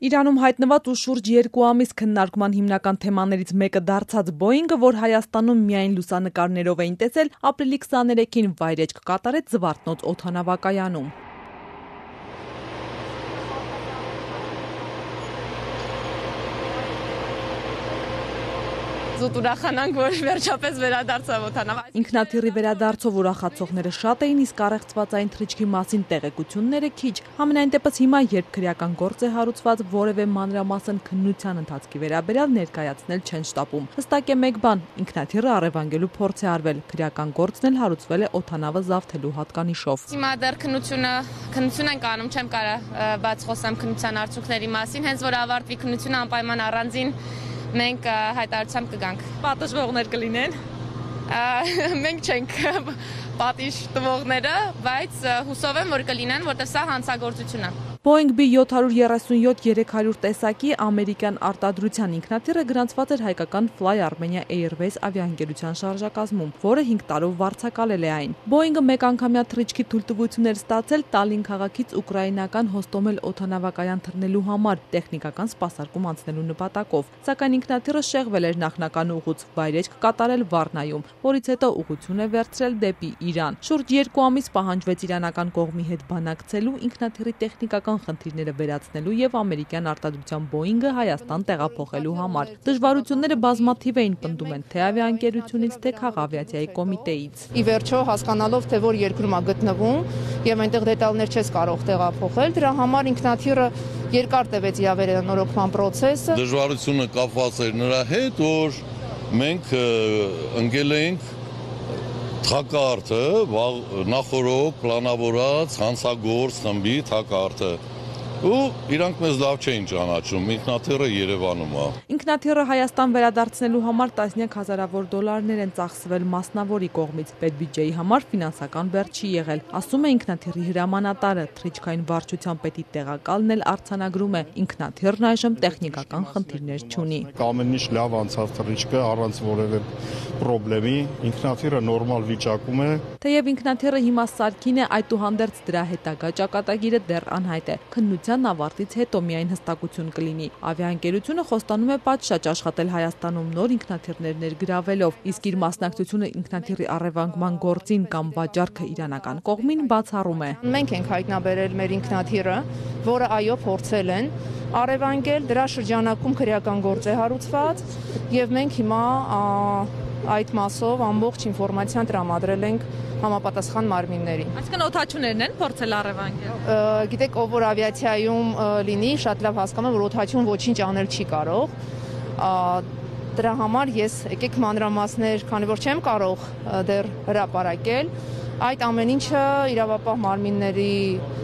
Իրանում հայտնված ու շուրջ երկու ամիս քննարկման հիմնական թեմաներից մեկը դարձած Boeing-ը, որ Հայաստանում միայն լուսանկարներով էին տեսել, ապրիլի 23-ին վայրեջք կատարեց Զվարթնոց օդանավակայանում։ զուտ ուրախանանք, որ վերջապես վերադարձավ օթանավը։ Ինքնաթիռի վերադարձով ուրախացողները շատ էին, իսկ առեղծվածային թռիչքի մասին տեղեկությունները քիչ։ Համենայն դեպս հիմա, երբ քրեական գործ է հարուցված, որևէ մանրամասն քննության ընթացքի վերաբերյալ ներկայացնել չեն շտապում։ Հստակ է մեկ բան՝ ինքնաթիռը առևանգելու փորձ է արվել։ Քրեական գործն էլ հարուցվել է օթանավը զավթելու հատկանիշով։ Հիմա դեռ քննությունը քննություն են կանում, չեմ կարա բաց խոսամ քննության արդյունքների մասին, հենց որ ավարտվի քննությունը անպայման առանձին մենք հայտարարությամբ կգանք։ Պատժվողներ կլինեն։ Մենք չենք պատիժ տվողները, բայց հուսով եմ, որ կլինեն, որտեղ սա հանցագործություն է։ Boeing B737-300 տեսակի ամերիկյան արտադրության ինքնաթիռը գրանցված էր հայկական Fly Armenia Airways ավիաընկերության շարժակազմում, որը 5 տարով վարձակալել է այն։ Boeing-ը մեկ անգամյա թռիչքի թույլտվություն էր ստացել Տալին քաղաքից ուկրաինական Հոստոմել օթանավակայան թռնելու համար տեխնիկական սպասարկում անցնելու նպատակով, սակայն ինքնաթիռը շեղվել էր նախնական ուղուց վայրեջք կատարել Վառնայում, որից հետո ուղղություն է վերցրել դեպի Իրան։ Շուրջ 2 ամիս պահանջվեց իրանական կողմի հետ բանակցելու ինքնաթիռի տեխնիկական տնտեսական խնդիրները վերացնելու եւ ամերիկյան արտադրության Boeing-ը Հայաստան տեղափոխելու համար։ Դժվարությունները բազմաթիվ էին պնդում են թե ավիաընկերությունից, թե քաղավիացիայի կոմիտեից։ Ի վերջո հասկանալով թե որ երկրում է գտնվում եւ այնտեղ դետալներ չես կարող տեղափոխել, դրա համար ինքնաթիռը երկար տևեց իր վերանորոգման process-ը։ Դժվարությունը կապված էր նրա հետ, որ մենք ընկել էինք թակարդը նախորոք պլանավորած հանցագործ խմբի թակարդը ու իրանք մեզ լավ չէին ճանաչում, ինքնաթիռը Երևանում է։ Ինքնաթիռը Հայաստան վերադարձնելու համար տասնյակ հազարավոր դոլարներ են ծախսվել մասնավորի կողմից։ Պետբյուջեի համար ֆինանսական բեռ չի եղել, ասում է ինքնաթիռի հրամանատարը։ Թրիչքային վարչության պետի տեղակալն էլ արցանագրում է, ինքնաթիռն այժմ տեխնիկական խնդիրներ չունի։ Ամեն ինչ լավ անցավ թռիչքը առանց որևէ խնդրի։ Ինքնաթիռը նորմալ վիճակում է։ Թեև ինքնաթիռը հիմա սարքին է, այդուհանդերձ դրա հետագա ճակատագիրը դեռ անհայտ է։ Քննության ավարտից հետո միայն հստակություն կլինի։ Ավիաընկերությունը խոստանում է պատշաճ աշխատել Հայաստանում նոր ինքնաթիռներ ներգրավելով, իսկ իր մասնակցությունը ինքնաթիռի առևանգման գործին կամ վաճառքը իրանական կողմին բացառում է։ Մենք ենք հայտնաբերել մեր ինքնաթիռը, որը այո փորձել են առևանգել, դրա շրջանակում քրեական գործ է հարուցված եւ մենք հիմա այդ մասով ամբողջ ինֆորմացիան տրամադրել ենք համապատասխան մարմիններին։ Այսինքն օթաչուներն են փորձել առևանգել։ Գիտեք, ով որ ավիացիայում լինի, շատ լավ հասկանում է, որ օթաչուն ոչինչ անել չի կարող դրա համար ես եկեք մանրամասներ, քանի որ չեմ կարող դեռ հրապարակել, Այդ ամեն ինչը իրավապահ մարմինների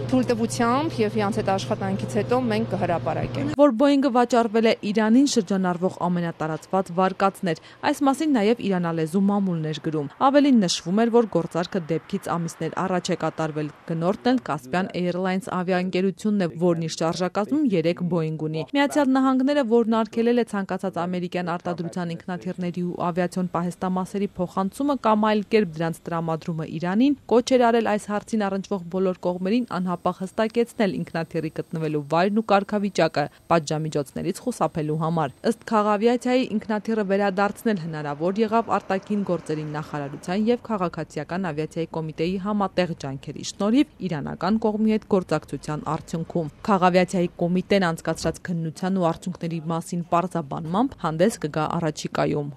թույլտվությամբ եւ իրանց հետ աշխատանքից հետո մենք կհրապարակենք։ Որ Boeing-ը վաճառվել է Իրանին շրջանառվող ամենատարածված վարկածներ, այս մասին նաև իրանալեզու մամուլն էր գրում։ Ավելին նշվում էր, որ գործարքը դեպքից ամիսներ առաջ է կատարվել։ Գնորդն էլ Caspian Airlines ավիաընկերությունն է, որն իր շարժակազմում 3 Boeing ունի։ Միացյալ Նահանգները, որն արգելել է ցանկացած ամերիկյան արտադրության ինքնաթիռների ու ավիացիոն պահեստամասերի փոխանցումը կամ այլ կերպ դրանց տրամադրումը Իրանին, կոչ էր արել այս հարցին առնչվող բոլոր կողմերին անհապաղ հստակեցնել ինքնաթիռի գտնվելու վայրն ու կարգավիճակը պատժամիջոցներից խուսափելու համար։ Ըստ քաղավիացիայի ինքնաթիռը վերադարձնել հնարավոր եղավ արտաքին գործերի նախարարության եւ քաղաքացիական ավիացիայի կոմիտեի համատեղ ջանքերի շնորհիվ իրանական կողմի հետ գործակցության արդյունքում։ Քաղավիացիայի կոմիտեն անցկացրած քննության ու արդյունքների մասին պարզաբանմամբ հանդես կգա առաջիկայում։